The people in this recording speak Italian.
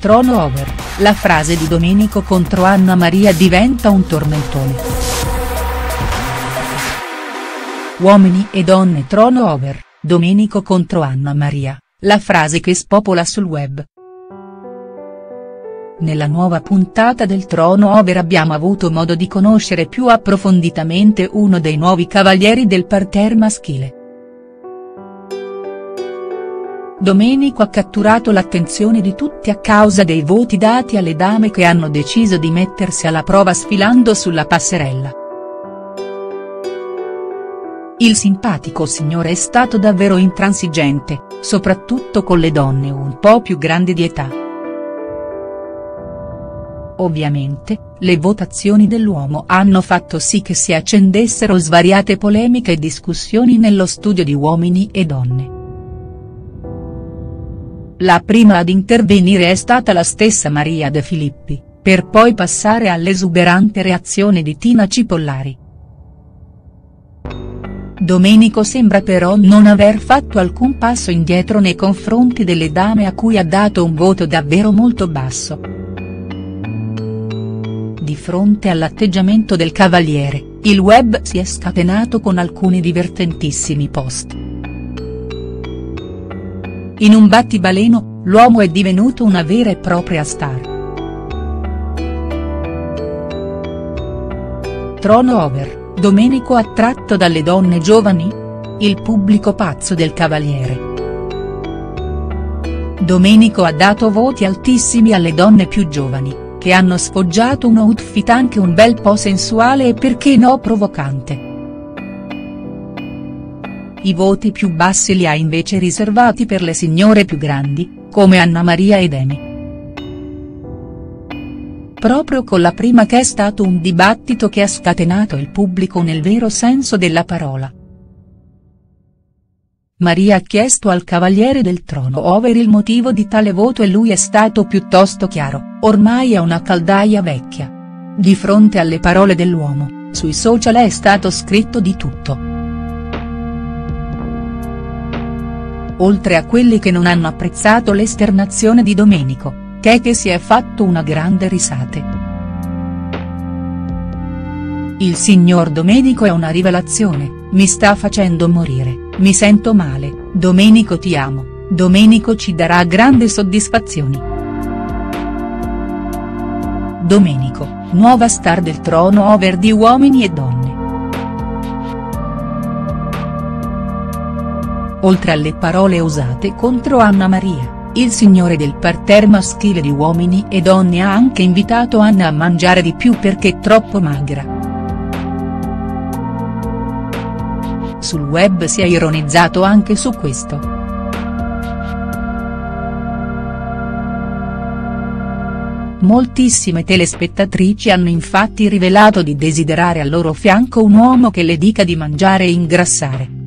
Trono over, la frase di Domenico contro Anna Maria diventa un tormentone. Uomini e donne trono over, Domenico contro Anna Maria, la frase che spopola sul web. Nella nuova puntata del Trono Over abbiamo avuto modo di conoscere più approfonditamente uno dei nuovi cavalieri del parterre maschile. Domenico ha catturato l'attenzione di tutti a causa dei voti dati alle dame che hanno deciso di mettersi alla prova sfilando sulla passerella. Il simpatico signore è stato davvero intransigente, soprattutto con le donne un po' più grandi di età. Ovviamente, le votazioni dell'uomo hanno fatto sì che si accendessero svariate polemiche e discussioni nello studio di Uomini e Donne. La prima ad intervenire è stata la stessa Maria De Filippi, per poi passare all'esuberante reazione di Tina Cipollari. Domenico sembra però non aver fatto alcun passo indietro nei confronti delle dame a cui ha dato un voto davvero molto basso. Di fronte all'atteggiamento del cavaliere, il web si è scatenato con alcuni divertentissimi post. In un battibaleno, l'uomo è divenuto una vera e propria star. Trono over, Domenico attratto dalle donne giovani? Il pubblico pazzo del cavaliere. Domenico ha dato voti altissimi alle donne più giovani, che hanno sfoggiato un outfit anche un bel po' sensuale e perché no provocante. I voti più bassi li ha invece riservati per le signore più grandi, come Anna Maria ed Emi. Proprio con la prima che è stato un dibattito che ha scatenato il pubblico nel vero senso della parola. Maria ha chiesto al Cavaliere del Trono over il motivo di tale voto e lui è stato piuttosto chiaro, ormai è una caldaia vecchia. Di fronte alle parole dell'uomo, sui social è stato scritto di tutto. Oltre a quelli che non hanno apprezzato l'esternazione di Domenico, che si è fatto una grande risate. Il signor Domenico è una rivelazione, mi sta facendo morire, mi sento male, Domenico ti amo, Domenico ci darà grandi soddisfazioni. Domenico, nuova star del trono over di uomini e donne. Oltre alle parole usate contro Anna Maria, il signore del parterre maschile di uomini e donne ha anche invitato Anna a mangiare di più perché troppo magra. Sul web si è ironizzato anche su questo. Moltissime telespettatrici hanno infatti rivelato di desiderare al loro fianco un uomo che le dica di mangiare e ingrassare.